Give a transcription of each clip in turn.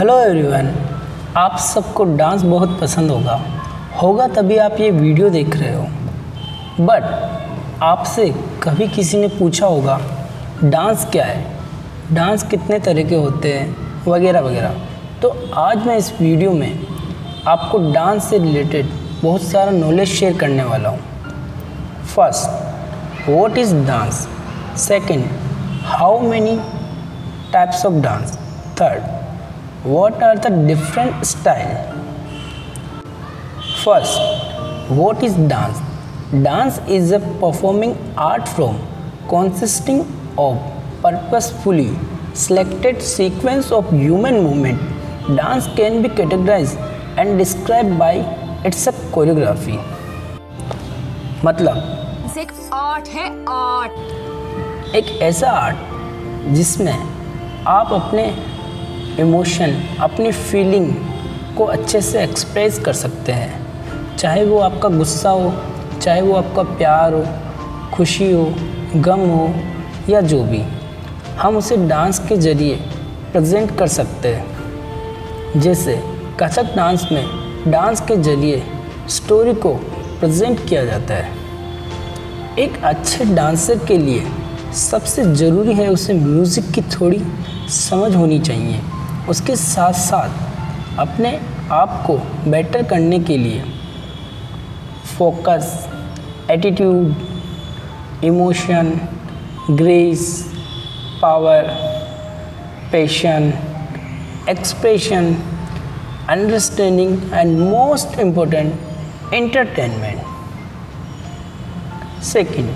Hello everyone आप सबको dance बहुत पसंद होगा। होगा तभी आप ये वीडियो देख रहे हो। बट आपसे कभी किसी ने पूछा होगा डांस क्या है? डांस कितने तरह के होते हैं? वगैरह वगैरह। तो आज मैं इस वीडियो में आपको डांस से रिलेटेड बहुत सारा नॉलेज शेयर करने वाला हूँ। First what is dance second how many types of dance third what are the different style first what is dance dance is a performing art form consisting of purposefully selected sequence of human movement dance can be categorized and described by its a choreography मतलब एक art है art एक ऐसा art जिसमें आप अपने emotion अपनी feeling को अच्छे से एक्सप्रेस कर सकते हैं। चाहे वो आपका गुस्सा हो, चाहे वो आपका प्यार हो, खुशी हो, गम हो, या जो भी, हम उसे डांस के ज़रिए प्रेजेंट कर सकते हैं। जैसे कथक डांस में डांस के ज़रिए स्टोरी को प्रेजेंट किया जाता है। एक अच्छे डांसर के लिए सबसे ज़रूरी है उसे म्यूज़िक की थोड़ी समझ होनी चाहिए। उसके साथ साथ अपने आप को बेटर करने के लिए focus attitude emotion grace power passion expression understanding and most important entertainment second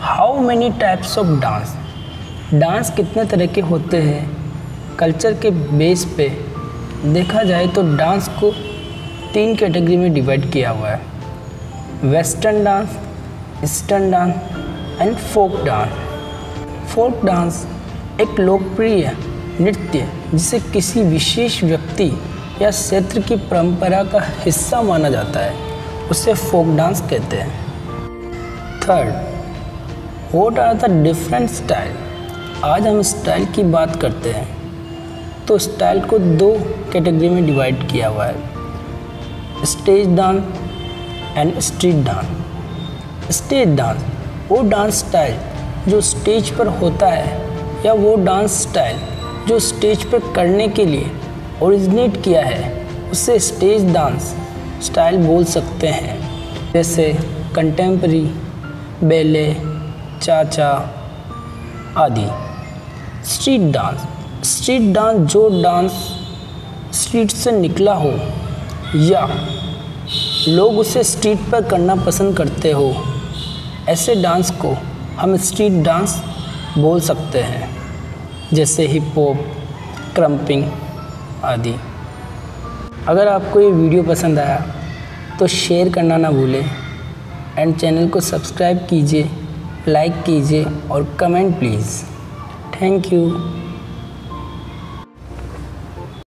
how many types of dance dance कितने तरह के होते हैं? कल्चर के बेस पे देखा जाए तो डांस को तीन कैटेगरी में डिवाइड किया हुआ है। Western dance, eastern dance and folk dance. Folk dance एक लोकप्रिय नृत्य जिसे किसी विशेष व्यक्ति या क्षेत्र की परंपरा का हिस्सा माना जाता है। उसे फोक डांस कहते हैं। Third what are the different style? आज हम स्टाइल की बात करते हैं। तो स्टाइल को दो कैटेगरी में डिवाइड किया हुआ है। Stage dance and street dance. Stage dance, वो डांस स्टाइल जो स्टेज पर होता है या वो डांस स्टाइल जो स्टेज पर करने के लिए ओरिजिनेट किया है, उसे स्टेज डांस स्टाइल बोल सकते हैं। जैसे कंटेम्प्री बेले चाचा आदि। स्ट्रीट डांस स्ट्रीट डांस जो डांस स्ट्रीट से निकला हो, या लोग उसे स्ट्रीट पर करना पसंद करते हो, ऐसे डांस को हम स्ट्रीट डांस बोल सकते हैं, जैसे हिप हॉप क्रम्पिंग आदि। अगर आपको ये वीडियो पसंद आया तो शेयर करना ना भूलें एंड चैनल को सब्सक्राइब कीजिए लाइक कीजिए, और कमेंट प्लीज़ थैंक यू